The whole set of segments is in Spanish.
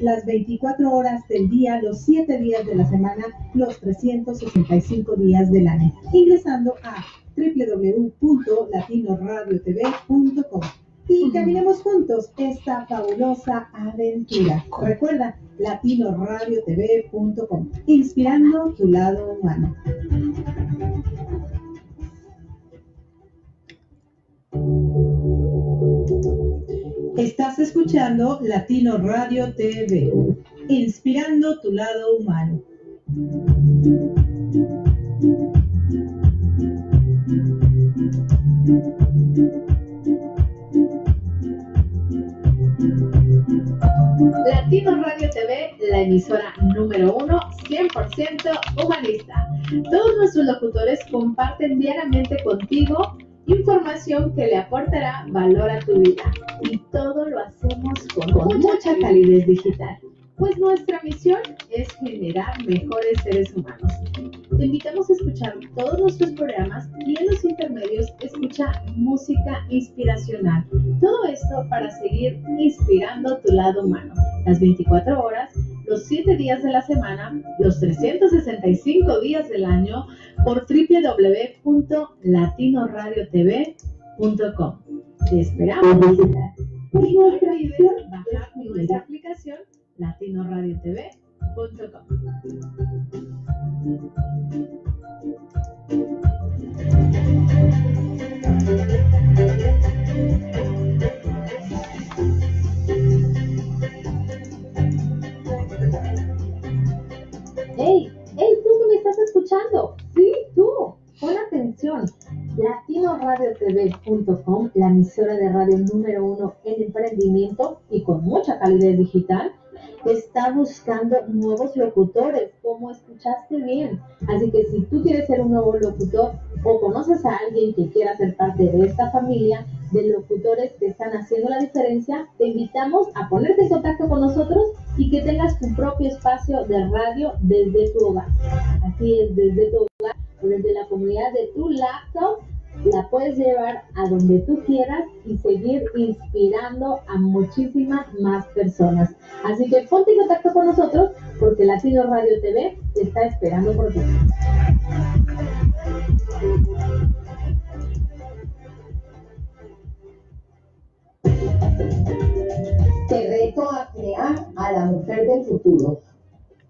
Las 24 horas del día, los 7 días de la semana, los 365 días del año, ingresando a www.latinoradiotv.com y caminemos juntos esta fabulosa aventura. Recuerda, latinoradiotv.com, inspirando tu lado humano. Estás escuchando Latino Radio TV, inspirando tu lado humano. Latino Radio TV, la emisora número uno, 100% humanista. Todos nuestros locutores comparten diariamente contigo información que le aportará valor a tu vida. Y todo lo hacemos con, mucha calidez digital, pues nuestra misión es generar mejores seres humanos. Te invitamos a escuchar todos nuestros programas y en los intermedios escucha música inspiracional. Todo esto para seguir inspirando tu lado humano. Las 24 horas los 7 días de la semana, los 365 días del año por www.latinoradiotv.com. Te esperamos visitar. Y no olvides bajar nuestra aplicación latinoradiotv.com. emisora de radio número uno en emprendimiento y con mucha calidad digital, está buscando nuevos locutores, como escuchaste bien. Así que si tú quieres ser un nuevo locutor o conoces a alguien que quiera ser parte de esta familia de locutores que están haciendo la diferencia, te invitamos a ponerte en contacto con nosotros y que tengas tu propio espacio de radio desde tu hogar. Así es, desde tu hogar, desde la comunidad de tu laptop la puedes llevar a donde tú quieras y seguir inspirando a muchísimas más personas. Así que ponte en contacto con nosotros porque Latino Radio TV está esperando por ti. Te reto a crear a la mujer del futuro.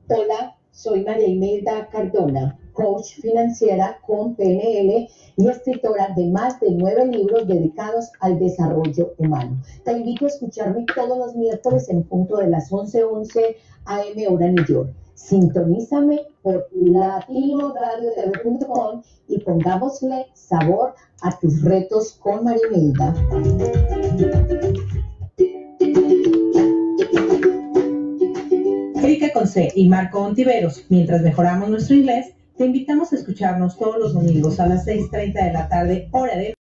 Hola, soy María Imelda Cardona coach financiera con PNL y escritora de más de nueve libros dedicados al desarrollo humano. Te invito a escucharme todos los miércoles en punto de las 11:11 AM hora New York. Sintonízame por latinoradiotv.com y pongámosle sabor a tus retos con Marimelda. Erika Conce y Marco Ontiveros, mientras mejoramos nuestro inglés, te invitamos a escucharnos todos los domingos a las 6.30 de la tarde, hora de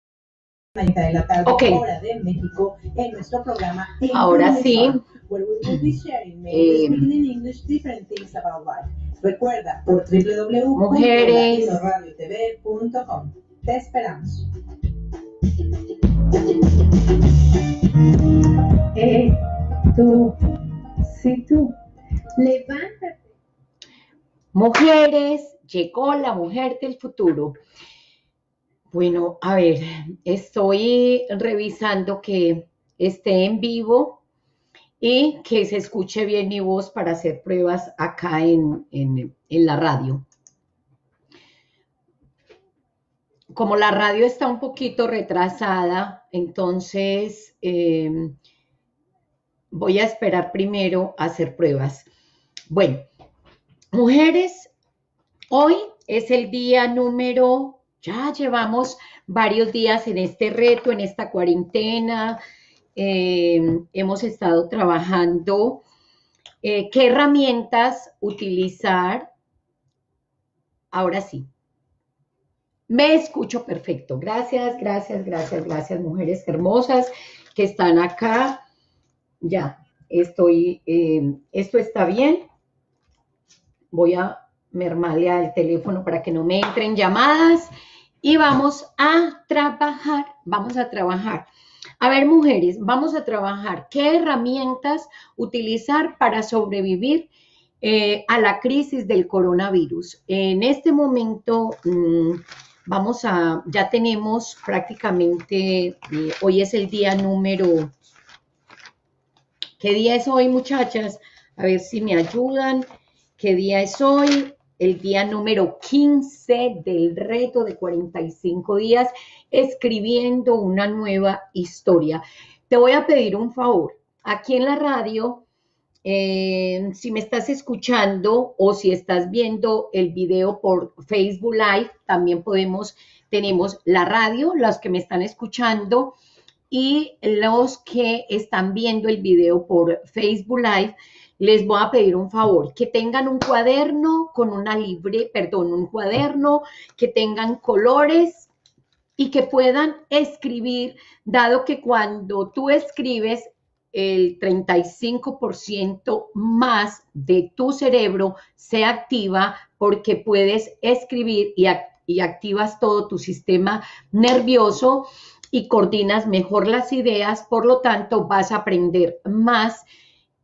30 de la tarde, okay. hora de México, en nuestro programa. Ahora sí. Where we will be sharing, maybe Eh, speaking in English, different things about life. Recuerda, por Mujeres. www.latinoradiotv.com. Te esperamos. Eh, tú, sí, tú. Levántate. Mujeres, llegó la mujer del futuro. Bueno, a ver, estoy revisando que esté en vivo y que se escuche bien mi voz para hacer pruebas acá en, en- la radio. Como la radio está un poquito retrasada, entonces eh, voy a esperar primero a hacer pruebas. Bueno, mujeres, hoy es el día número, ya llevamos varios días en este reto, en esta cuarentena. eh, hemos estado trabajando eh, qué herramientas utilizar. Ahora sí. Me escucho perfecto. Gracias, gracias, gracias, gracias, mujeres hermosas que están acá. Ya, estoy, eh, esto está bien. Voy a mermarle al teléfono para que no me entren llamadas y vamos a trabajar, vamos a trabajar. A ver, mujeres, vamos a trabajar qué herramientas utilizar para sobrevivir eh, a la crisis del coronavirus. En este momento, mm, vamos a, ya tenemos prácticamente, eh, hoy es el día número, ¿qué día es hoy, muchachas? A ver si me ayudan. ¿Qué día es hoy? El día número 15 del reto de 45 días, escribiendo una nueva historia. Te voy a pedir un favor. Aquí en la radio eh, si me estás escuchando o si estás viendo el video por Facebook Live, también podemos, tenemos la radio, los que me están escuchando y los que están viendo el video por Facebook Live, les voy a pedir un favor, que tengan un cuaderno con una libre, perdón, un cuaderno, que tengan colores y que puedan escribir, dado que cuando tú escribes el 35% más de tu cerebro se activa porque puedes escribir y, y, activas todo tu sistema nervioso y coordinas mejor las ideas, por lo tanto vas a aprender más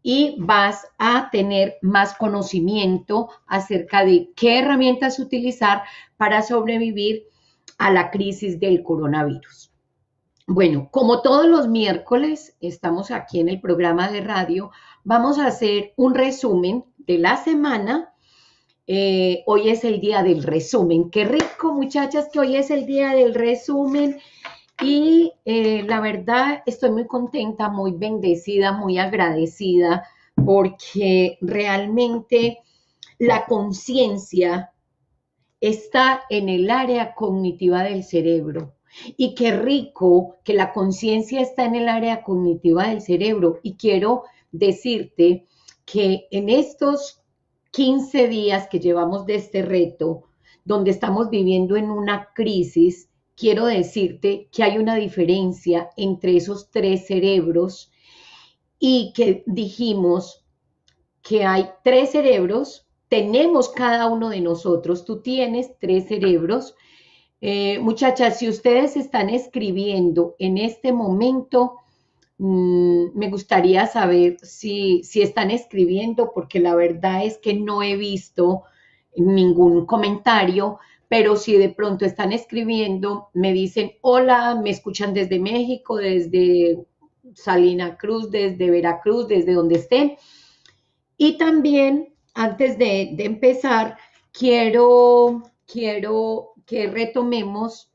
y vas a tener más conocimiento acerca de qué herramientas utilizar para sobrevivir a la crisis del coronavirus. Bueno, como todos los miércoles estamos aquí en el programa de radio, vamos a hacer un resumen de la semana. Eh, hoy es el día del resumen. Qué rico, muchachas, que hoy es el día del resumen. Y eh, la verdad, estoy muy contenta, muy bendecida, muy agradecida, porque realmente la conciencia está en el área cognitiva del cerebro y qué rico que la conciencia está en el área cognitiva del cerebro. Y quiero decirte que en estos 15 días que llevamos de este reto, donde estamos viviendo en una crisis, quiero decirte que hay una diferencia entre esos tres cerebros y que dijimos que hay tres cerebros, tenemos cada uno de nosotros, tú tienes tres cerebros, eh, muchachas, si ustedes están escribiendo en este momento, mm, me gustaría saber si, si están escribiendo, porque la verdad es que no he visto ningún comentario, pero si de pronto están escribiendo, me dicen, hola, me escuchan desde México, desde Salina Cruz, desde Veracruz, desde donde estén. Y también, antes de, empezar, quiero, quiero que retomemos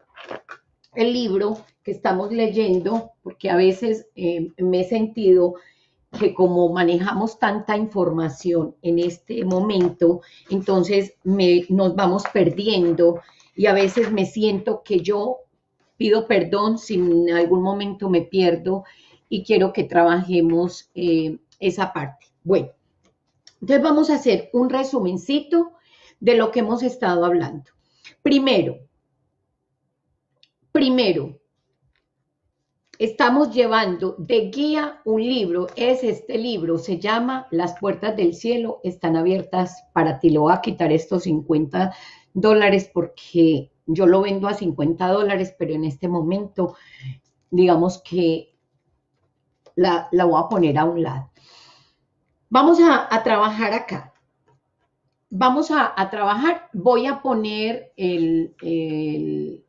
el libro que estamos leyendo, porque a veces eh, me he sentido que como manejamos tanta información en este momento, entonces me, nos vamos perdiendo y a veces me siento que yo pido perdón si en algún momento me pierdo y quiero que trabajemos eh, esa parte. Bueno, entonces vamos a hacer un resumencito de lo que hemos estado hablando. Primero, primero, estamos llevando de guía un libro, es este libro, se llama Las puertas del cielo están abiertas para ti. Lo voy a quitar estos 50 dólares porque yo lo vendo a 50 dólares, pero en este momento, digamos que la, voy a poner a un lado. Vamos a trabajar acá vamos a, trabajar. Voy a poner el, el,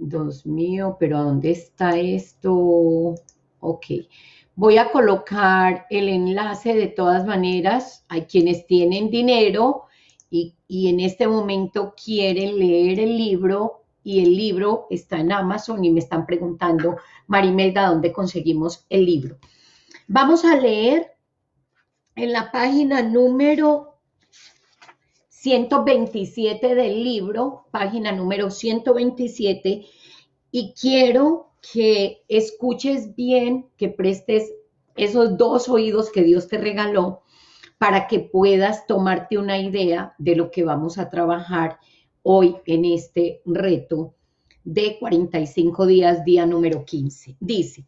Dios mío, pero ¿dónde está esto? Ok. Voy a colocar el enlace de todas maneras. Hay quienes tienen dinero y, y en este momento quieren leer el libro y el libro está en Amazon y me están preguntando, Marimelda, ¿dónde conseguimos el libro? Vamos a leer en la página número 127 del libro, página número 127, y quiero que escuches bien, que prestes esos dos oídos que Dios te regaló para que puedas tomarte una idea de lo que vamos a trabajar hoy en este reto de 45 días, día número 15. Dice,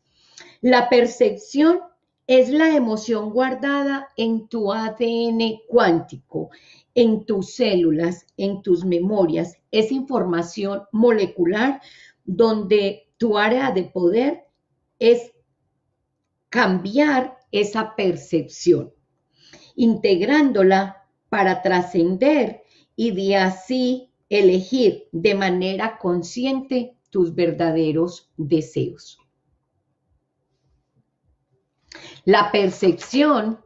la percepción es la emoción guardada en tu ADN cuántico en tus células, en tus memorias, es información molecular donde tu área de poder es cambiar esa percepción, integrándola para trascender y de así elegir de manera consciente tus verdaderos deseos. La percepción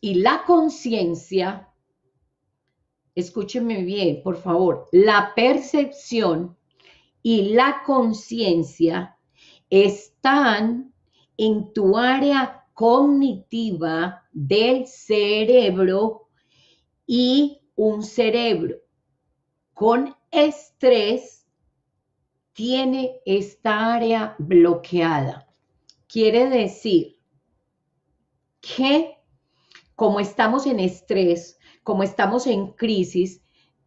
y la conciencia, escúchenme bien, por favor, la percepción y la conciencia están en tu área cognitiva del cerebro y un cerebro con estrés tiene esta área bloqueada. Quiere decir que como estamos en estrés, como estamos en crisis,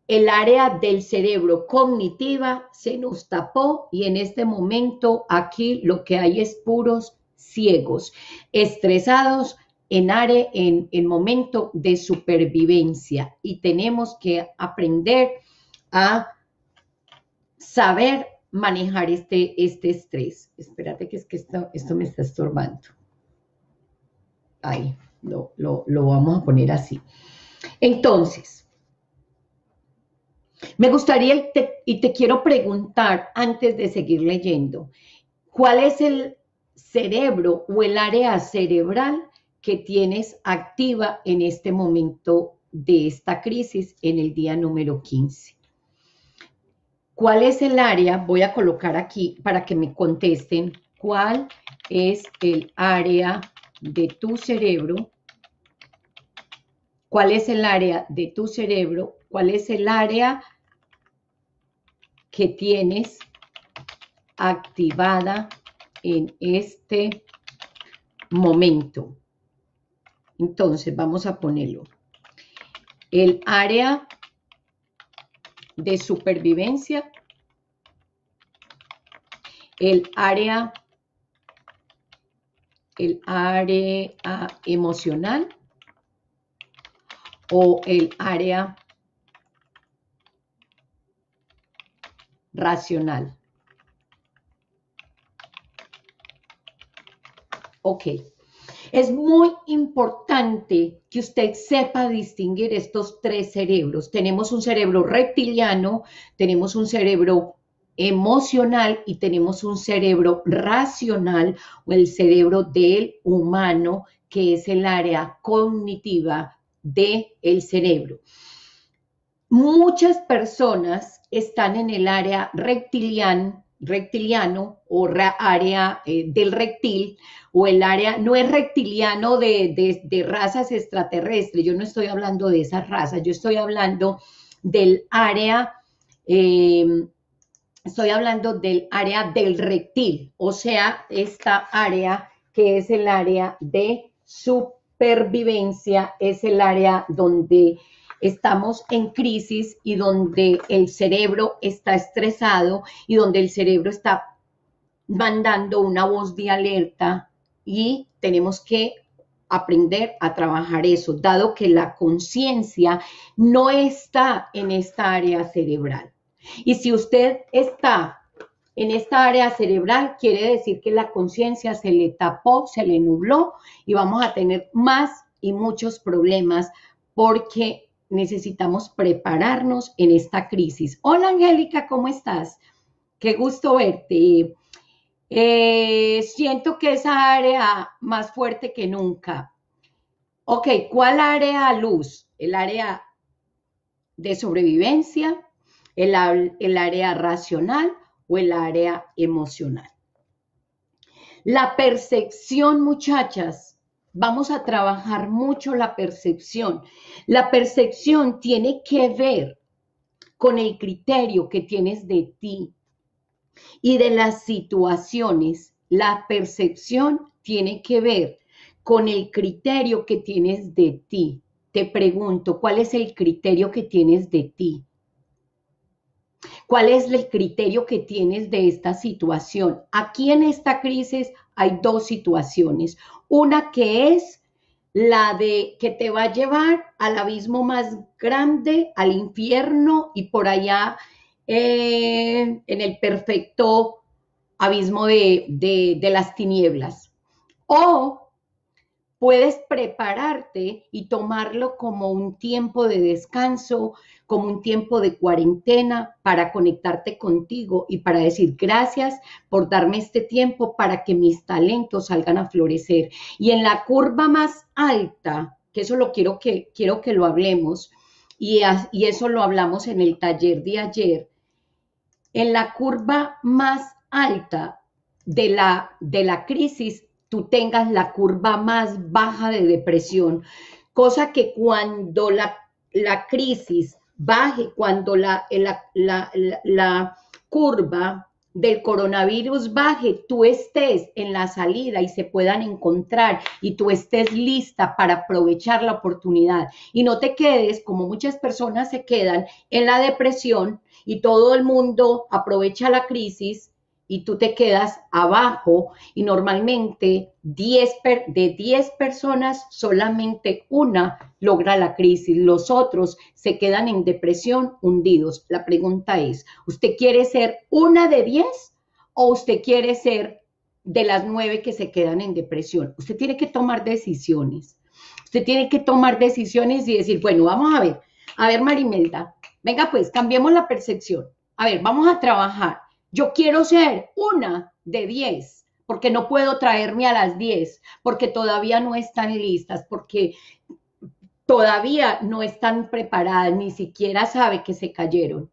el área del cerebro cognitiva se nos tapó y en este momento aquí lo que hay es puros ciegos, estresados en área, en, momento de supervivencia y tenemos que aprender a saber manejar este, este estrés. Espérate que es que esto, esto me está estorbando. Ahí, lo, lo, lo vamos a poner así. Entonces, me gustaría y te quiero preguntar antes de seguir leyendo, ¿cuál es el cerebro o el área cerebral que tienes activa en este momento de esta crisis en el día número 15? ¿Cuál es el área? Voy a colocar aquí para que me contesten. ¿Cuál es el área de tu cerebro? ¿Cuál es el área de tu cerebro? ¿Cuál es el área que tienes activada en este momento. Entonces, vamos a ponerlo. El área de supervivencia, el área, el área emocional o el área racional. Ok. Es muy importante que usted sepa distinguir estos tres cerebros. Tenemos un cerebro reptiliano, tenemos un cerebro emocional y tenemos un cerebro racional o el cerebro del humano, que es el área cognitiva del el cerebro. Muchas personas están en el área reptiliano o área eh, del reptil o el área, no es reptiliano de, razas extraterrestres, yo no estoy hablando de esas razas, yo estoy hablando del área, em, estoy hablando del área del reptil, o sea, esta área que es el área de es el área donde estamos en crisis y donde el cerebro está estresado y donde el cerebro está mandando una voz de alerta y tenemos que aprender a trabajar eso, dado que la conciencia no está en esta área cerebral. Y si usted está en esta área cerebral, quiere decir que la conciencia se le tapó, se le nubló y vamos a tener más y muchos problemas porque necesitamos prepararnos en esta crisis. Hola Angélica, ¿cómo estás? Qué gusto verte. Eh, siento que esa área más fuerte que nunca. Ok, ¿cuál área luz? ¿El área de sobrevivencia? ¿El, el área racional o el área emocional? La percepción, muchachas, Vamos a trabajar mucho la percepción. La percepción tiene que ver con el criterio que tienes de ti y de las situaciones. La percepción tiene que ver con el criterio que tienes de ti. Te pregunto, ¿cuál es el criterio que tienes de ti? ¿Cuál es el criterio que tienes de esta situación? Aquí en esta crisis hay dos situaciones. Una que es la de que te va a llevar al abismo más grande, al infierno y por allá eh, en el perfecto abismo de, de las tinieblas. O puedes prepararte y tomarlo como un tiempo de descanso, como un tiempo de cuarentena para conectarte contigo y para decir gracias por darme este tiempo para que mis talentos salgan a florecer. Y en la curva más alta, que eso lo quiero que, quiero que lo hablemos, y, eso lo hablamos en el taller de ayer, en la curva más alta de la, de la crisis tú tengas la curva más baja de depresión, cosa que cuando la, la crisis baje, cuando la, la, la, curva del coronavirus baje, tú estés en la salida y se puedan encontrar y tú estés lista para aprovechar la oportunidad. Y no te quedes como muchas personas se quedan en la depresión y todo el mundo aprovecha la crisis y tú te quedas abajo y normalmente 10 de 10 personas solamente una logra la crisis, los otros se quedan en depresión hundidos. La pregunta es, ¿usted quiere ser una de 10 o usted quiere ser de las 9 que se quedan en depresión? Usted tiene que tomar decisiones. Usted tiene que tomar decisiones y decir, bueno, vamos a ver, a ver Marimelda, venga pues, cambiemos la percepción. A ver, vamos a trabajar yo quiero ser una de diez, porque no puedo traerme a las diez, porque todavía no están listas, porque todavía no están preparadas, ni siquiera sabe que se cayeron.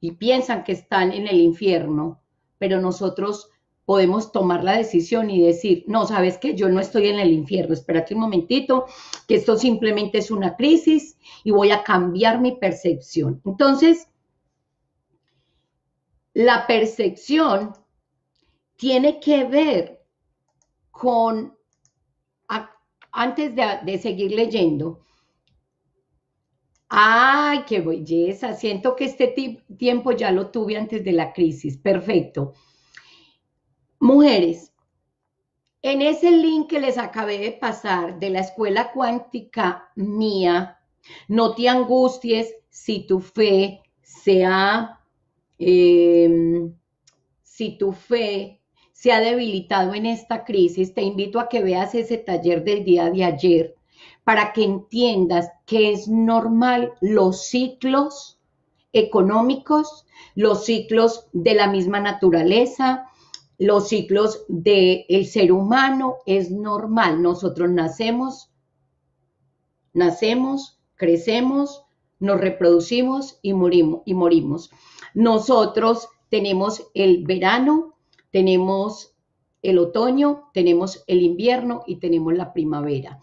Y piensan que están en el infierno, pero nosotros podemos tomar la decisión y decir, no, sabes que yo no estoy en el infierno, espérate un momentito, que esto simplemente es una crisis y voy a cambiar mi percepción. Entonces, la percepción tiene que ver con, antes de, seguir leyendo, ay, qué belleza, siento que este tiempo ya lo tuve antes de la crisis, perfecto. Mujeres, en ese link que les acabé de pasar de la escuela cuántica mía, no te angusties si tu fe se ha Em, si tu fe se ha debilitado en esta crisis, te invito a que veas ese taller del día de ayer para que entiendas que es normal los ciclos económicos, los ciclos de la misma naturaleza, los ciclos del ser humano, es normal. Nosotros nacemos, nacemos, crecemos, nos reproducimos y morimos. Y morimos. Nosotros tenemos el verano, tenemos el otoño, tenemos el invierno y tenemos la primavera.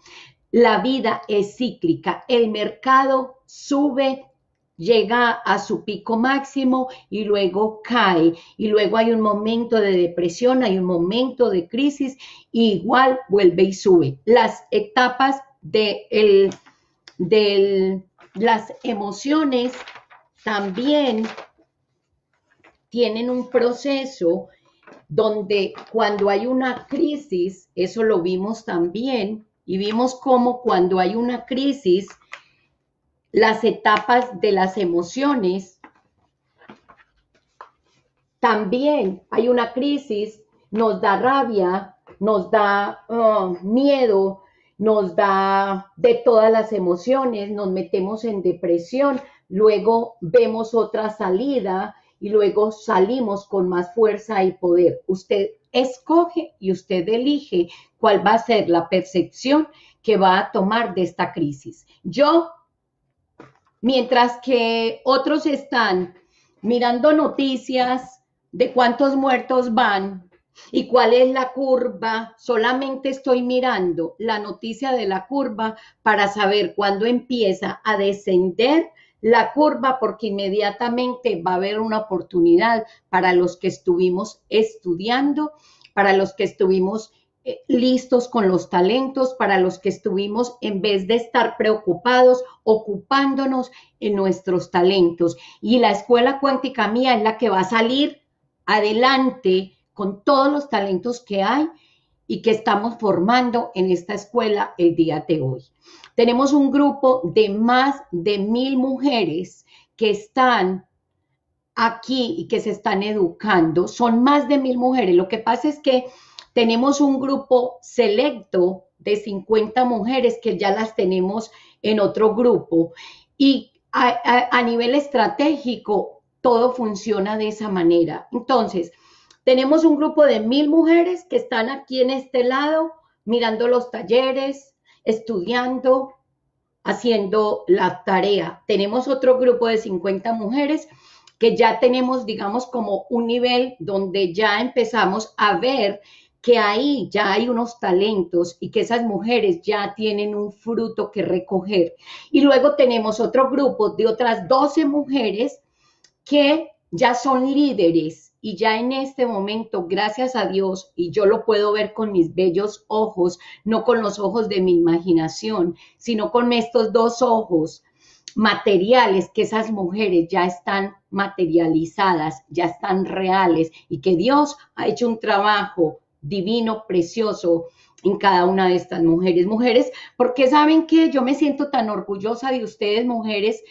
La vida es cíclica, el mercado sube, llega a su pico máximo y luego cae y luego hay un momento de depresión, hay un momento de crisis igual vuelve y sube. Las etapas de, de las emociones también tienen un proceso donde cuando hay una crisis, eso lo vimos también, y vimos cómo cuando hay una crisis, las etapas de las emociones, también hay una crisis, nos da rabia, nos da uh, miedo, nos da de todas las emociones, nos metemos en depresión, luego vemos otra salida y luego salimos con más fuerza y poder. Usted escoge y usted elige cuál va a ser la percepción que va a tomar de esta crisis. Yo, mientras que otros están mirando noticias de cuántos muertos van y cuál es la curva, solamente estoy mirando la noticia de la curva para saber cuándo empieza a descender la curva porque inmediatamente va a haber una oportunidad para los que estuvimos estudiando, para los que estuvimos eh, listos con los talentos, para los que estuvimos en vez de estar preocupados, ocupándonos en nuestros talentos. Y la escuela cuántica mía es la que va a salir adelante con todos los talentos que hay y que estamos formando en esta escuela el día de hoy. Tenemos un grupo de más de mil mujeres que están aquí y que se están educando son más de mil mujeres. Lo que pasa es que tenemos un grupo selecto de 50 mujeres que ya las tenemos en otro grupo y a, nivel estratégico todo funciona de esa manera. Entonces, tenemos un grupo de mil mujeres que están aquí en este lado mirando los talleres, estudiando, haciendo la tarea. Tenemos otro grupo de 50 mujeres que ya tenemos, digamos, como un nivel donde ya empezamos a ver que ahí ya hay unos talentos y que esas mujeres ya tienen un fruto que recoger. Y luego tenemos otro grupo de otras 12 mujeres que ya son líderes y ya en este momento, gracias a Dios, y yo lo puedo ver con mis bellos ojos, no con los ojos de mi imaginación, sino con estos dos ojos materiales que esas mujeres ya están materializadas, ya están reales y que Dios ha hecho un trabajo divino, precioso en cada una de estas mujeres. Mujeres, porque saben que yo me siento tan orgullosa de ustedes, mujeres,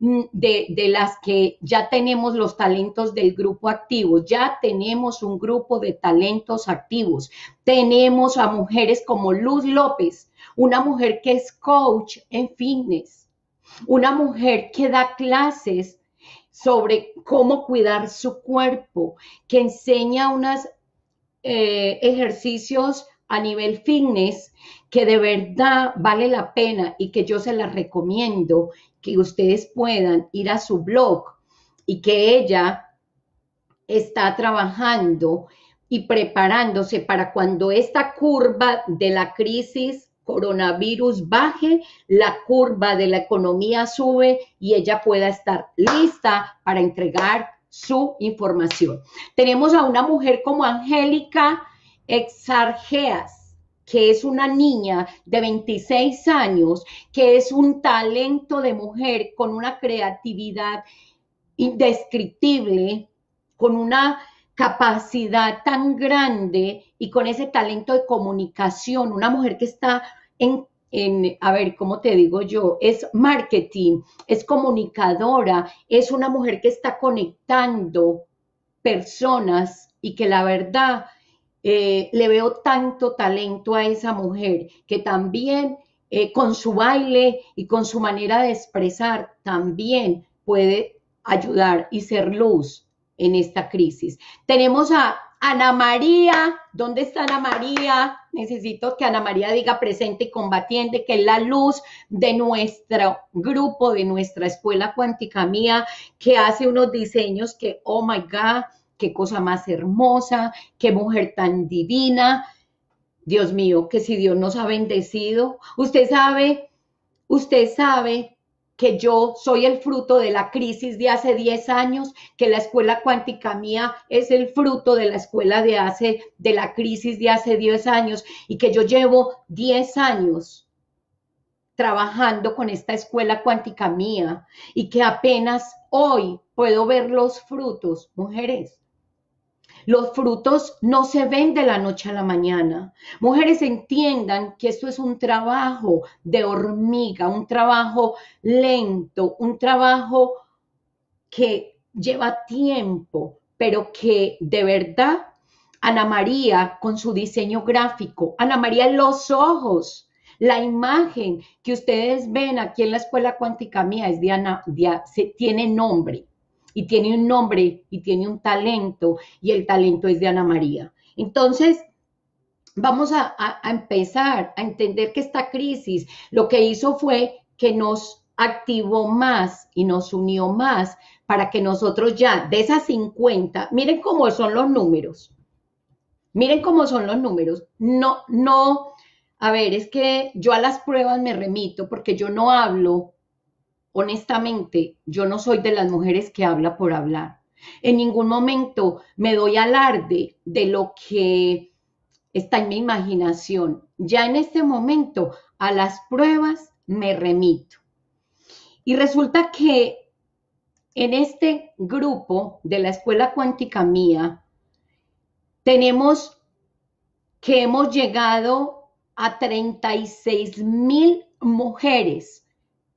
de, de, las que ya tenemos los talentos del grupo activo, ya tenemos un grupo de talentos activos. Tenemos a mujeres como Luz López, una mujer que es coach en fitness, una mujer que da clases sobre cómo cuidar su cuerpo, que enseña unos eh, ejercicios a nivel fitness que de verdad vale la pena y que yo se las recomiendo que ustedes puedan ir a su blog y que ella está trabajando y preparándose para cuando esta curva de la crisis coronavirus baje, la curva de la economía sube y ella pueda estar lista para entregar su información. Tenemos a una mujer como Angélica Exargeas, que es una niña de 26 años, que es un talento de mujer con una creatividad indescriptible, con una capacidad tan grande y con ese talento de comunicación, una mujer que está en, a ver, ¿cómo te digo yo? Es marketing, es comunicadora, es una mujer que está conectando personas y que la verdad eh, le veo tanto talento a esa mujer que también eh, con su baile y con su manera de expresar también puede ayudar y ser luz en esta crisis. Tenemos a Ana María, ¿dónde está Ana María? Necesito que Ana María diga presente y combatiente, que es la luz de nuestro grupo, de nuestra escuela cuántica mía, que hace unos diseños que, oh my God, qué cosa más hermosa, qué mujer tan divina. Dios mío, que si Dios nos ha bendecido, usted sabe, usted sabe que yo soy el fruto de la crisis de hace 10 años, que la escuela cuántica mía es el fruto de la escuela de hace, de la crisis de hace 10 años y que yo llevo 10 años trabajando con esta escuela cuántica mía y que apenas hoy puedo ver los frutos, mujeres. Los frutos no se ven de la noche a la mañana. Mujeres entiendan que esto es un trabajo de hormiga, un trabajo lento, un trabajo que lleva tiempo, pero que de verdad Ana María con su diseño gráfico, Ana María los ojos, la imagen que ustedes ven aquí en la escuela cuántica mía es de Ana, se, tiene nombre y tiene un nombre y tiene un talento y el talento es de Ana María. Entonces, vamos a, empezar a entender que esta crisis lo que hizo fue que nos activó más y nos unió más para que nosotros ya de esas 50, miren cómo son los números, miren cómo son los números, no, no, a ver, es que yo a las pruebas me remito porque yo no hablo honestamente, yo no soy de las mujeres que habla por hablar. En ningún momento me doy alarde de lo que está en mi imaginación. Ya en este momento a las pruebas me remito. Y resulta que en este grupo de la escuela cuántica mía tenemos que hemos llegado a 36 mil mujeres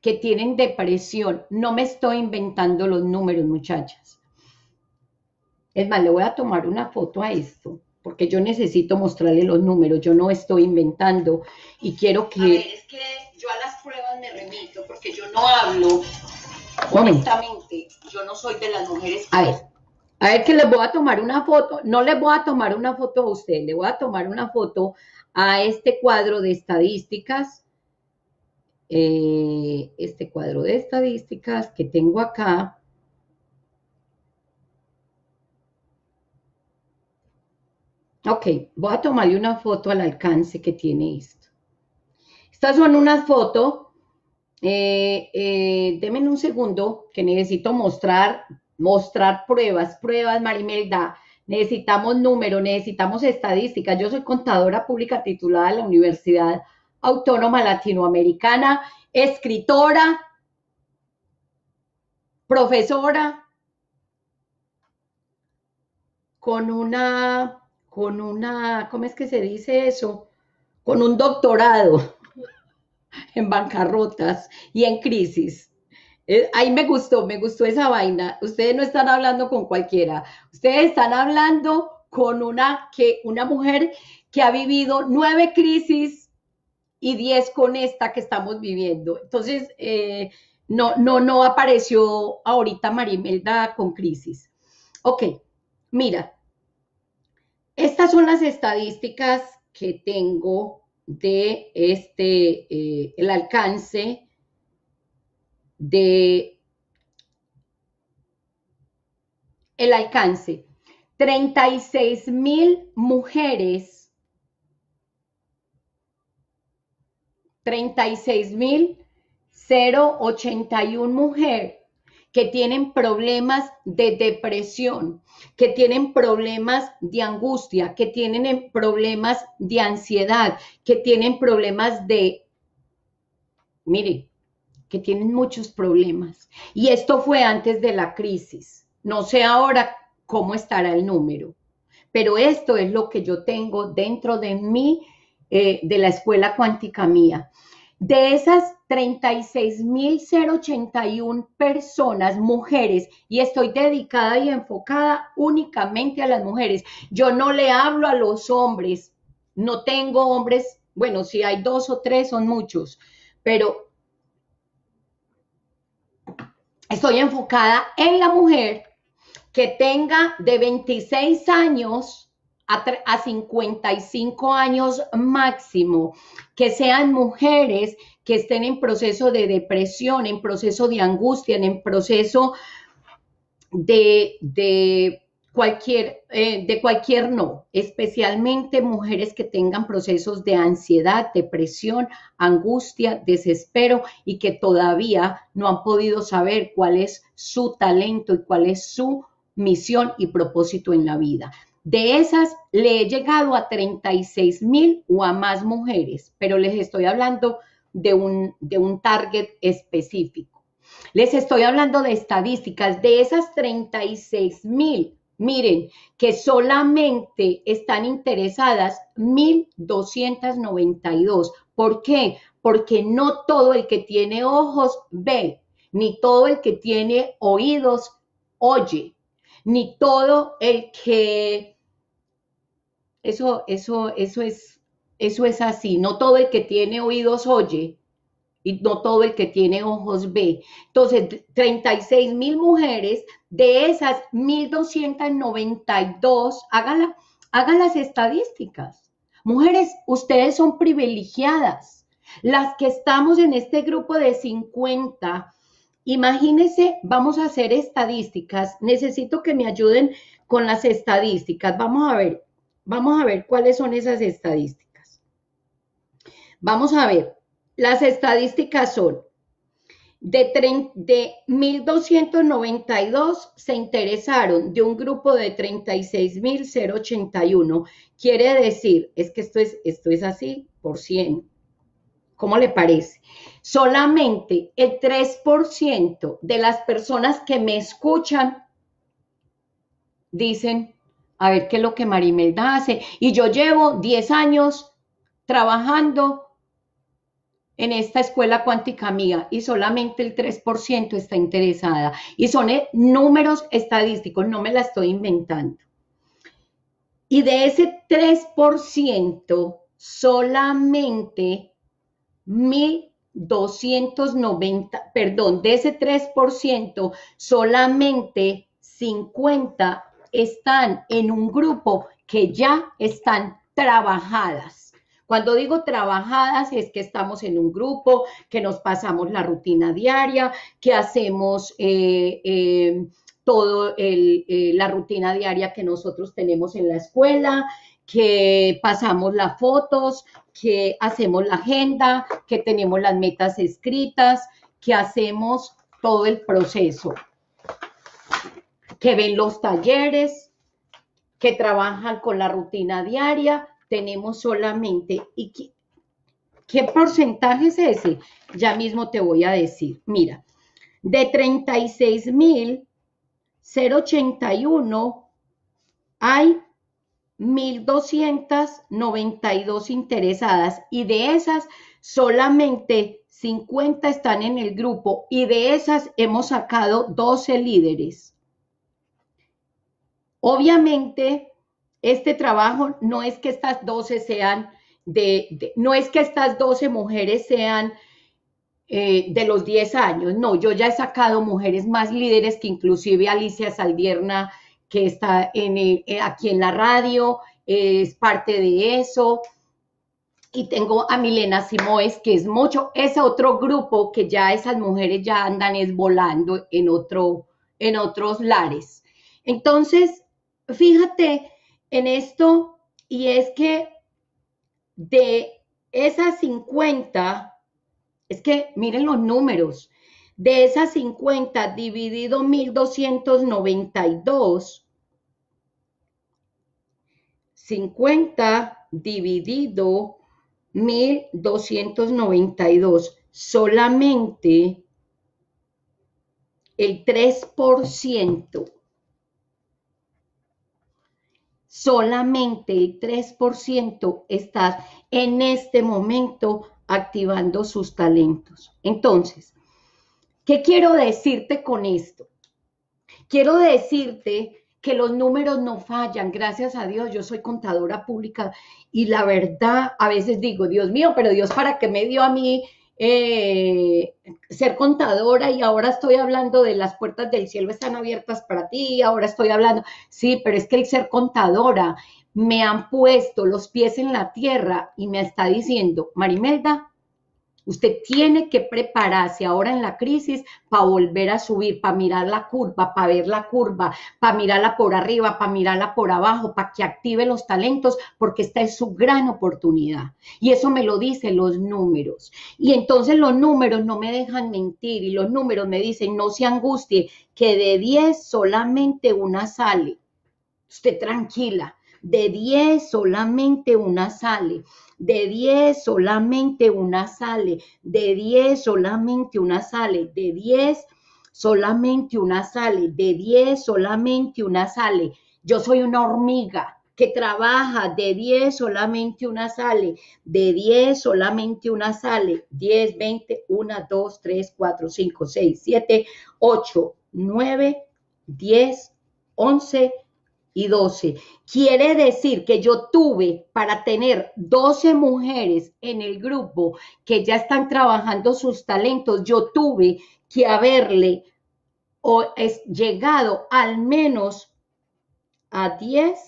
que tienen depresión. No me estoy inventando los números, muchachas. Es más, le voy a tomar una foto a esto, porque yo necesito mostrarle los números, yo no estoy inventando y quiero que... A ver, es que yo a las pruebas me remito, porque yo no hablo, honestamente, yo no soy de las mujeres... A ver, a ver que les voy a tomar una foto, no les voy a tomar una foto a usted, le voy a tomar una foto a este cuadro de estadísticas, eh, este cuadro de estadísticas que tengo acá. Ok, voy a tomarle una foto al alcance que tiene esto. Estas son unas fotos. Eh, eh, un segundo que necesito mostrar, mostrar pruebas, pruebas, Marimelda necesitamos números, necesitamos estadísticas. Yo soy contadora pública titulada de la Universidad Autónoma Latinoamericana, escritora, profesora, con una, con una, ¿cómo es que se dice eso? Con un doctorado en bancarrotas y en crisis. Eh, ahí me gustó, me gustó esa vaina. Ustedes no están hablando con cualquiera. Ustedes están hablando con una, que, una mujer que ha vivido nueve crisis y diez con esta que estamos viviendo. Entonces, eh, no, no, no apareció ahorita Marimelda con crisis. Ok, mira, estas son las estadísticas que tengo de este, eh, el alcance de el alcance. 36 mil mujeres, 36 mil 081 mujeres que tienen problemas de depresión, que tienen problemas de angustia, que tienen problemas de ansiedad, que tienen problemas de, mire, que tienen muchos problemas. Y esto fue antes de la crisis. No sé ahora cómo estará el número, pero esto es lo que yo tengo dentro de mí, eh, de la escuela cuántica mía. De esas 36.081 personas, mujeres, y estoy dedicada y enfocada únicamente a las mujeres. Yo no le hablo a los hombres, no tengo hombres, bueno, si hay dos o tres son muchos, pero estoy enfocada en la mujer que tenga de 26 años a, a 55 años máximo, que sean mujeres que estén en proceso de depresión, en proceso de angustia, en proceso de, de cualquier, eh, de cualquier no, especialmente mujeres que tengan procesos de ansiedad, depresión, angustia, desespero y que todavía no han podido saber cuál es su talento y cuál es su misión y propósito en la vida. De esas le he llegado a 36 mil o a más mujeres, pero les estoy hablando de un, de un target específico. Les estoy hablando de estadísticas. De esas 36 mil Miren que solamente están interesadas 1.292. ¿Por qué? Porque no todo el que tiene ojos ve, ni todo el que tiene oídos oye, ni todo el que... Eso, eso, eso es, eso es así. No todo el que tiene oídos oye, y no todo el que tiene ojos ve. Entonces, 36 mil mujeres, de esas 1.292, hagan, hagan las estadísticas. Mujeres, ustedes son privilegiadas. Las que estamos en este grupo de 50, imagínense, vamos a hacer estadísticas. Necesito que me ayuden con las estadísticas. Vamos a ver, vamos a ver cuáles son esas estadísticas. Vamos a ver, las estadísticas son de, de 1.292 se interesaron de un grupo de 36.081. Quiere decir, es que esto es, esto es así por 100. ¿Cómo le parece? Solamente el 3% de las personas que me escuchan dicen, a ver qué es lo que Marimelda hace. Y yo llevo 10 años trabajando en esta escuela cuántica mía y solamente el 3% está interesada. Y son eh, números estadísticos, no me la estoy inventando. Y de ese 3%, solamente 1.290, perdón, de ese 3%, solamente 50 están en un grupo que ya están trabajadas. Cuando digo trabajadas es que estamos en un grupo, que nos pasamos la rutina diaria, que hacemos eh, eh, todo eh, la rutina diaria que nosotros tenemos en la escuela, que pasamos las fotos, que hacemos la agenda, que tenemos las metas escritas, que hacemos todo el proceso, que ven los talleres, que trabajan con la rutina diaria, tenemos solamente, ¿y qué, porcentaje es ese? Ya mismo te voy a decir, mira, de 36.081 hay 1.292 interesadas y de esas solamente 50 están en el grupo y de esas hemos sacado 12 líderes. Obviamente, este trabajo no es que estas 12 sean de, no es que estas 12 mujeres sean eh, de los 10 años, no, yo ya he sacado mujeres más líderes que inclusive Alicia Saldierna, que está eh, aquí en la radio, es parte de eso. Y tengo a Milena Simoes, que es mucho, es otro grupo que ya esas mujeres ya andan es volando en, otro, en otros lares. Entonces, fíjate en esto y es que de esas 50, es que miren los números, de esas 50 dividido 1292, 50 dividido 1292, solamente el 3% solamente el 3% está en este momento activando sus talentos. Entonces, ¿qué quiero decirte con esto? Quiero decirte que los números no fallan, gracias a Dios, yo soy contadora pública y la verdad, a veces digo, Dios mío, pero Dios, ¿para qué me dio a mí eh, ser contadora y ahora estoy hablando de las puertas del cielo están abiertas para ti, ahora estoy hablando, sí, pero es que el ser contadora me han puesto los pies en la tierra y me está diciendo, Marimelda, Usted tiene que prepararse ahora en la crisis para volver a subir, para mirar la curva, para ver la curva, para mirarla por arriba, para mirarla por abajo, para que active los talentos, porque esta es su gran oportunidad. Y eso me lo dicen los números. Y entonces los números no me dejan mentir y los números me dicen, no se angustie, que de 10 solamente una sale. Usted tranquila, de 10 solamente una sale. De 10 solamente una sale, de 10 solamente una sale, de 10 solamente una sale, de 10 solamente una sale. Yo soy una hormiga que trabaja, de 10 solamente una sale, de 10 solamente una sale, 10, 20, 1, 2, 3, 4, 5, 6, 7, 8, 9, 10, 11, y 12. Quiere decir que yo tuve para tener 12 mujeres en el grupo que ya están trabajando sus talentos, yo tuve que haberle o es llegado al menos a 10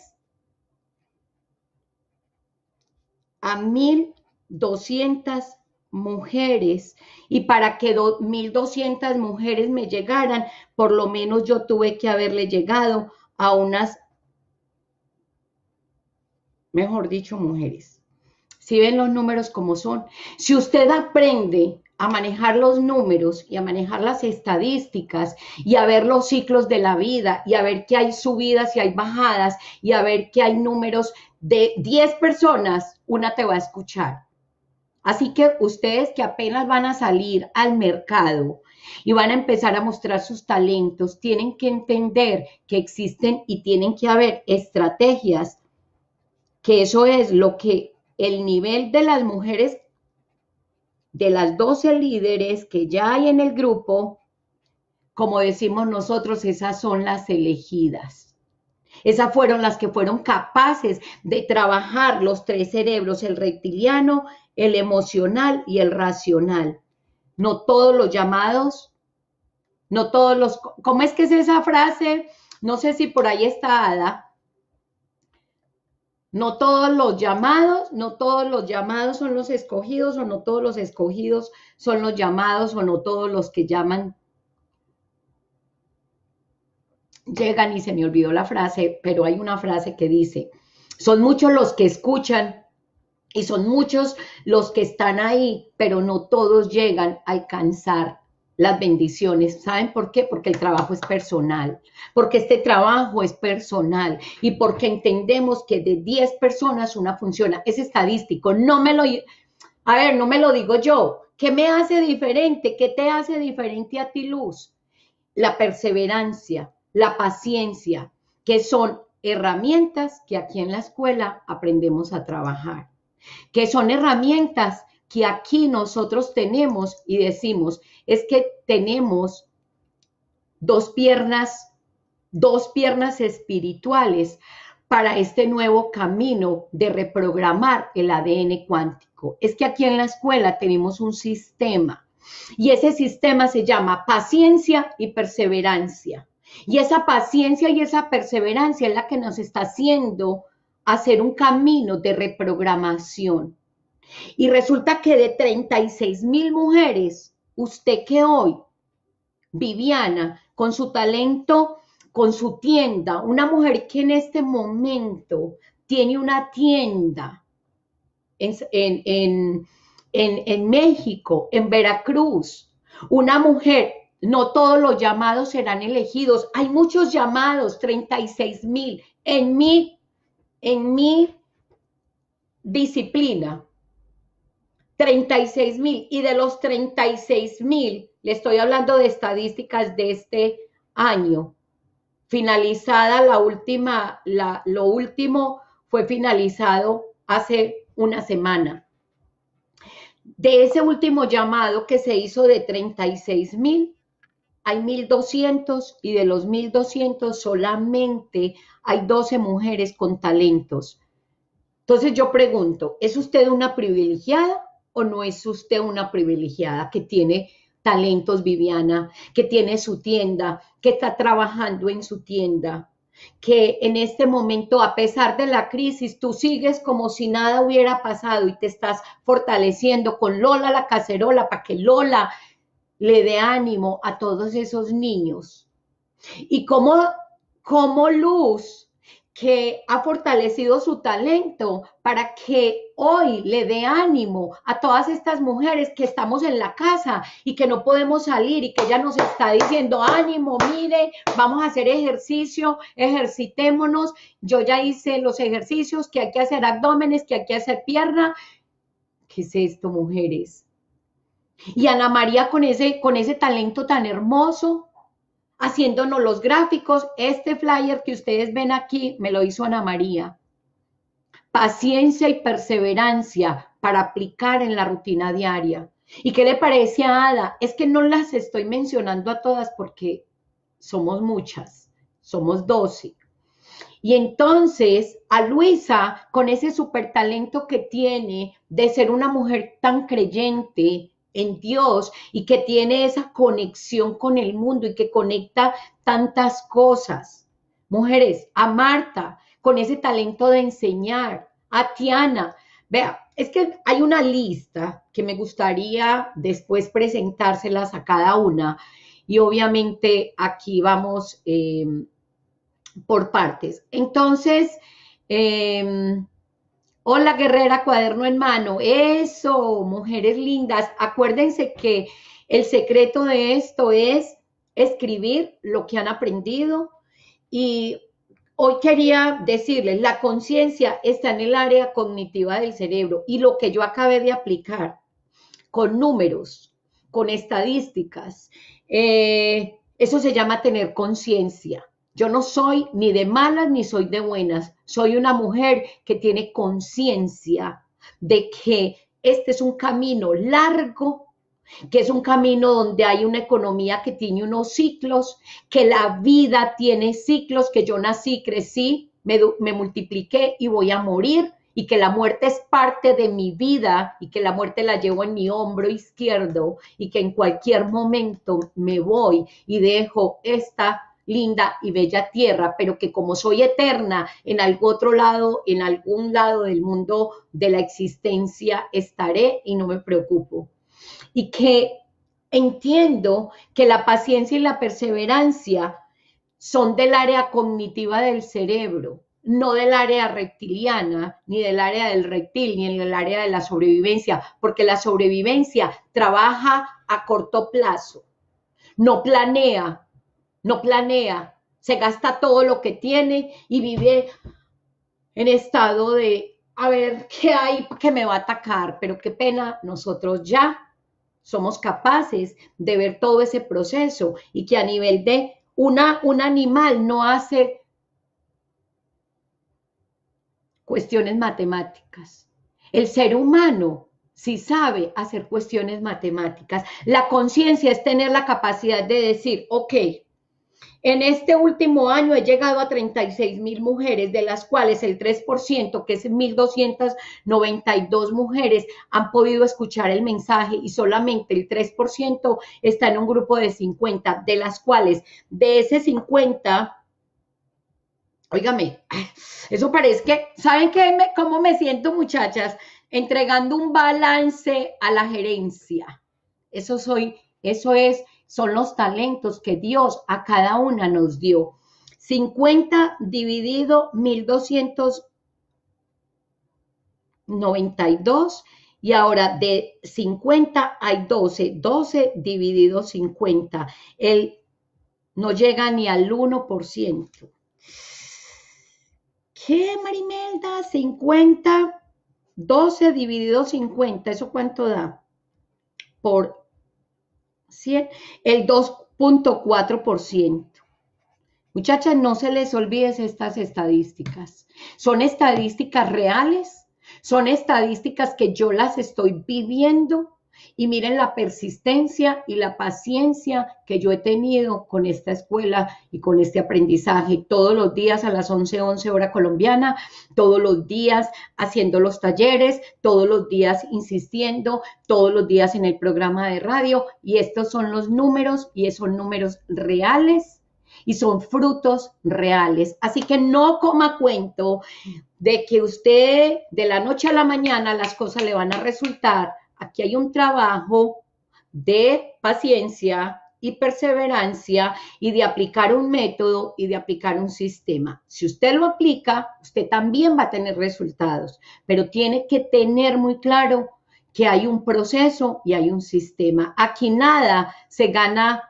a 1200 mujeres y para que 1200 mujeres me llegaran, por lo menos yo tuve que haberle llegado a unas mejor dicho, mujeres. Si ven los números como son, si usted aprende a manejar los números y a manejar las estadísticas y a ver los ciclos de la vida y a ver que hay subidas y hay bajadas y a ver que hay números de 10 personas, una te va a escuchar. Así que ustedes que apenas van a salir al mercado y van a empezar a mostrar sus talentos, tienen que entender que existen y tienen que haber estrategias que eso es lo que el nivel de las mujeres de las 12 líderes que ya hay en el grupo, como decimos nosotros, esas son las elegidas. Esas fueron las que fueron capaces de trabajar los tres cerebros, el reptiliano, el emocional y el racional. No todos los llamados, no todos los... ¿Cómo es que es esa frase? No sé si por ahí está Ada. No todos los llamados, no todos los llamados son los escogidos o no todos los escogidos son los llamados o no todos los que llaman. Llegan y se me olvidó la frase, pero hay una frase que dice, son muchos los que escuchan y son muchos los que están ahí, pero no todos llegan a alcanzar las bendiciones. ¿Saben por qué? Porque el trabajo es personal, porque este trabajo es personal y porque entendemos que de 10 personas una funciona. Es estadístico, no me lo... A ver, no me lo digo yo. ¿Qué me hace diferente? ¿Qué te hace diferente a ti, Luz? La perseverancia, la paciencia, que son herramientas que aquí en la escuela aprendemos a trabajar, que son herramientas que aquí nosotros tenemos y decimos, es que tenemos dos piernas, dos piernas espirituales para este nuevo camino de reprogramar el ADN cuántico. Es que aquí en la escuela tenemos un sistema y ese sistema se llama paciencia y perseverancia. Y esa paciencia y esa perseverancia es la que nos está haciendo hacer un camino de reprogramación. Y resulta que de 36 mil mujeres, usted que hoy, Viviana, con su talento, con su tienda, una mujer que en este momento tiene una tienda en, en, en, en México, en Veracruz, una mujer no todos los llamados serán elegidos. Hay muchos llamados, 36 mil. En mi, en mi disciplina, 36 mil. Y de los 36 mil, le estoy hablando de estadísticas de este año. Finalizada la última, la, lo último fue finalizado hace una semana. De ese último llamado que se hizo de 36 mil, hay 1.200 y de los 1.200 solamente hay 12 mujeres con talentos. Entonces yo pregunto, ¿es usted una privilegiada o no es usted una privilegiada que tiene talentos, Viviana, que tiene su tienda, que está trabajando en su tienda? que en este momento, a pesar de la crisis, tú sigues como si nada hubiera pasado y te estás fortaleciendo con Lola la cacerola para que Lola le dé ánimo a todos esos niños. Y como, como luz que ha fortalecido su talento para que hoy le dé ánimo a todas estas mujeres que estamos en la casa y que no podemos salir y que ella nos está diciendo, ánimo, mire, vamos a hacer ejercicio, ejercitémonos. Yo ya hice los ejercicios, que hay que hacer abdómenes, que hay que hacer pierna. ¿Qué es esto, mujeres? Y Ana María con ese, con ese talento tan hermoso, haciéndonos los gráficos. Este flyer que ustedes ven aquí me lo hizo Ana María. Paciencia y perseverancia para aplicar en la rutina diaria. ¿Y qué le parece a Ada? Es que no las estoy mencionando a todas porque somos muchas, somos 12. Y entonces a Luisa, con ese super talento que tiene de ser una mujer tan creyente, en Dios y que tiene esa conexión con el mundo y que conecta tantas cosas. Mujeres, a Marta, con ese talento de enseñar, a Tiana. Vea, es que hay una lista que me gustaría después presentárselas a cada una y obviamente aquí vamos em, por partes. Entonces, eh, Hola guerrera, cuaderno en mano. Eso, mujeres lindas. Acuérdense que el secreto de esto es escribir lo que han aprendido. Y hoy quería decirles, la conciencia está en el área cognitiva del cerebro y lo que yo acabé de aplicar con números, con estadísticas, eh, eso se llama tener conciencia. Yo no soy ni de malas ni soy de buenas. Soy una mujer que tiene conciencia de que este es un camino largo, que es un camino donde hay una economía que tiene unos ciclos, que la vida tiene ciclos, que yo nací, crecí, me, me multipliqué y voy a morir, y que la muerte es parte de mi vida y que la muerte la llevo en mi hombro izquierdo y que en cualquier momento me voy y dejo esta linda y bella tierra, pero que como soy eterna en algún otro lado, en algún lado del mundo de la existencia estaré y no me preocupo. Y que entiendo que la paciencia y la perseverancia son del área cognitiva del cerebro, no del área reptiliana, ni del área del reptil, ni del área de la sobrevivencia, porque la sobrevivencia trabaja a corto plazo, no planea, no planea, se gasta todo lo que tiene y vive en estado de a ver qué hay que me va a atacar, pero qué pena, nosotros ya somos capaces de ver todo ese proceso y que a nivel de una, un animal no hace cuestiones matemáticas. El ser humano sí sabe hacer cuestiones matemáticas. La conciencia es tener la capacidad de decir, ok, en este último año he llegado a 36 mil mujeres, de las cuales el 3%, que es 1.292 mujeres, han podido escuchar el mensaje y solamente el 3% está en un grupo de 50, de las cuales de ese 50, óigame, eso parece que, ¿saben qué? ¿Cómo me siento, muchachas? Entregando un balance a la gerencia. Eso soy, eso es son los talentos que Dios a cada una nos dio. 50 dividido 1292 y ahora de 50 hay 12, 12 dividido 50. Él no llega ni al 1%. ¿Qué, Marimelda? 50, 12 dividido 50, ¿eso cuánto da? Por el 2.4%. Muchachas, no se les olviden estas estadísticas. Son estadísticas reales, son estadísticas que yo las estoy viviendo y miren la persistencia y la paciencia que yo he tenido con esta escuela y con este aprendizaje todos los días a las 11, 11 hora colombiana, todos los días haciendo los talleres, todos los días insistiendo, todos los días en el programa de radio. Y estos son los números y son números reales y son frutos reales. Así que no coma cuento de que usted de la noche a la mañana las cosas le van a resultar aquí hay un trabajo de paciencia y perseverancia y de aplicar un método y de aplicar un sistema. Si usted lo aplica, usted también va a tener resultados, pero tiene que tener muy claro que hay un proceso y hay un sistema. Aquí nada se gana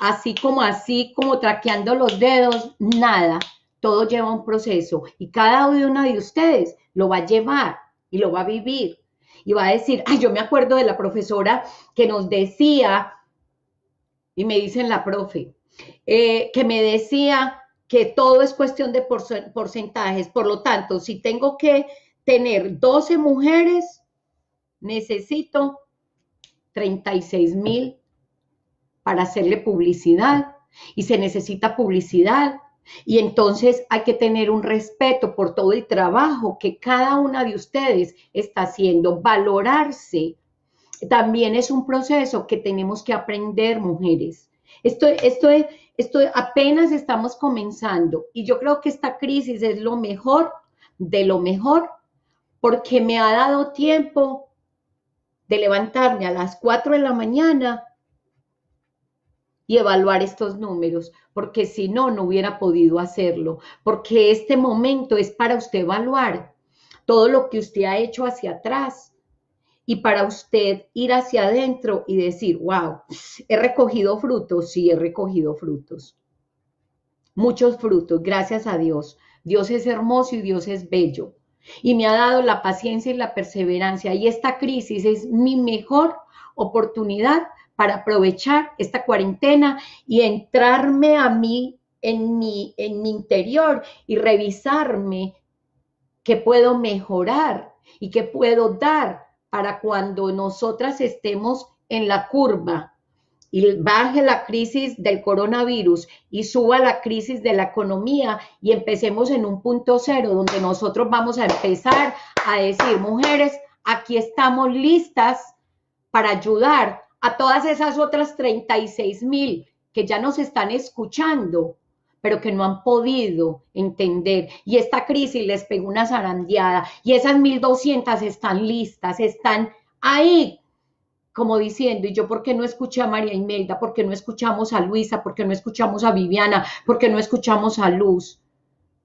así como así, como traqueando los dedos, nada. Todo lleva un proceso y cada uno de ustedes lo va a llevar y lo va a vivir y va a decir, ay, yo me acuerdo de la profesora que nos decía, y me dicen la profe, eh, que me decía que todo es cuestión de porcentajes, por lo tanto, si tengo que tener 12 mujeres, necesito 36 mil para hacerle publicidad. Y se necesita publicidad y entonces hay que tener un respeto por todo el trabajo que cada una de ustedes está haciendo, valorarse. También es un proceso que tenemos que aprender, mujeres. Esto, esto, esto apenas estamos comenzando y yo creo que esta crisis es lo mejor de lo mejor porque me ha dado tiempo de levantarme a las 4 de la mañana y evaluar estos números, porque si no, no hubiera podido hacerlo, porque este momento es para usted evaluar todo lo que usted ha hecho hacia atrás y para usted ir hacia adentro y decir, wow, he recogido frutos, sí, he recogido frutos. Muchos frutos, gracias a Dios. Dios es hermoso y Dios es bello. Y me ha dado la paciencia y la perseverancia. Y esta crisis es mi mejor oportunidad para aprovechar esta cuarentena y entrarme a mí en mi, en mi interior y revisarme qué puedo mejorar y qué puedo dar para cuando nosotras estemos en la curva y baje la crisis del coronavirus y suba la crisis de la economía y empecemos en un punto cero donde nosotros vamos a empezar a decir, mujeres, aquí estamos listas para ayudar a todas esas otras 36 mil que ya nos están escuchando, pero que no han podido entender. Y esta crisis les pegó una zarandeada y esas 1.200 están listas, están ahí como diciendo, ¿y yo por qué no escuché a María Imelda? ¿Por qué no escuchamos a Luisa? ¿Por qué no escuchamos a Viviana? ¿Por qué no escuchamos a Luz?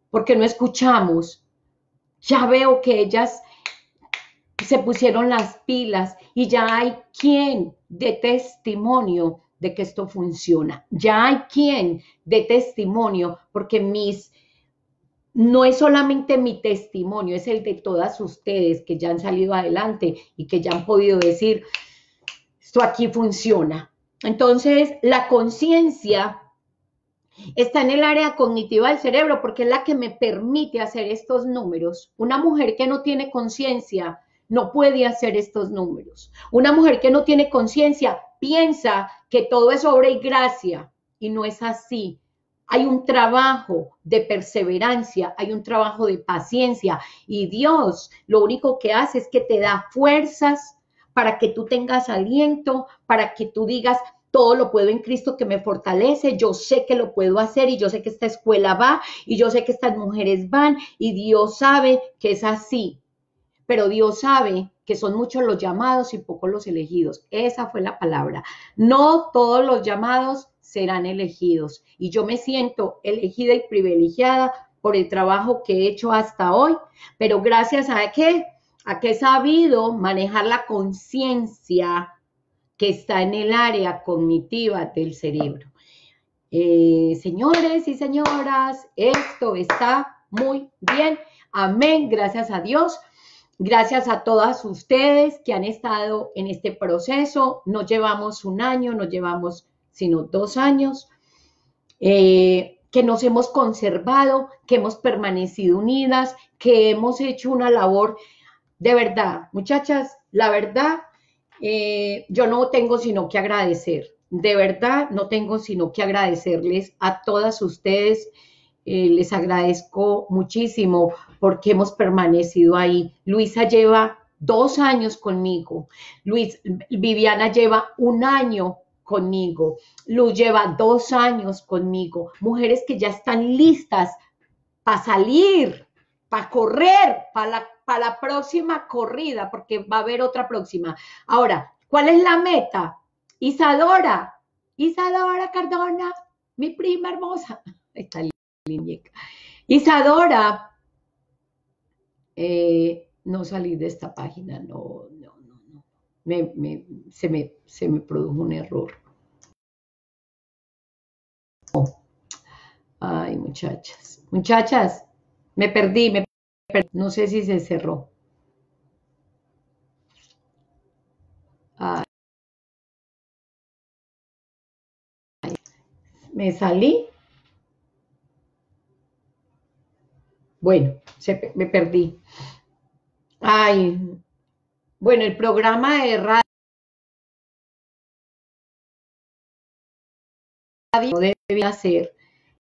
¿Por qué no escuchamos? Ya veo que ellas se pusieron las pilas y ya hay quien de testimonio de que esto funciona. Ya hay quien de testimonio, porque mis, no es solamente mi testimonio, es el de todas ustedes que ya han salido adelante y que ya han podido decir, esto aquí funciona. Entonces, la conciencia está en el área cognitiva del cerebro porque es la que me permite hacer estos números. Una mujer que no tiene conciencia no puede hacer estos números. Una mujer que no tiene conciencia piensa que todo es obra y gracia y no es así. Hay un trabajo de perseverancia, hay un trabajo de paciencia y Dios lo único que hace es que te da fuerzas para que tú tengas aliento, para que tú digas, todo lo puedo en Cristo que me fortalece, yo sé que lo puedo hacer y yo sé que esta escuela va y yo sé que estas mujeres van y Dios sabe que es así pero Dios sabe que son muchos los llamados y pocos los elegidos. Esa fue la palabra. No todos los llamados serán elegidos. Y yo me siento elegida y privilegiada por el trabajo que he hecho hasta hoy, pero gracias a qué? A que he sabido manejar la conciencia que está en el área cognitiva del cerebro. Eh, señores y señoras, esto está muy bien. Amén, gracias a Dios. Gracias a todas ustedes que han estado en este proceso. No llevamos un año, no llevamos sino dos años, eh, que nos hemos conservado, que hemos permanecido unidas, que hemos hecho una labor de verdad. Muchachas, la verdad, eh, yo no tengo sino que agradecer. De verdad, no tengo sino que agradecerles a todas ustedes eh, les agradezco muchísimo porque hemos permanecido ahí. Luisa lleva dos años conmigo. Luis, Viviana lleva un año conmigo. Luz lleva dos años conmigo. Mujeres que ya están listas para salir, para correr, para la, próxima corrida, porque va a haber otra próxima. Ahora, ¿cuál es la meta? Isadora, Isadora Cardona, mi prima hermosa. Está Isadora, eh, no salí de esta página, no, no, no, no. se, me, se me produjo un error. Ay, muchachas, muchachas, me perdí, me no sé si se cerró. me salí Bueno, me perdí. Ay, bueno, el programa de radio no debe hacer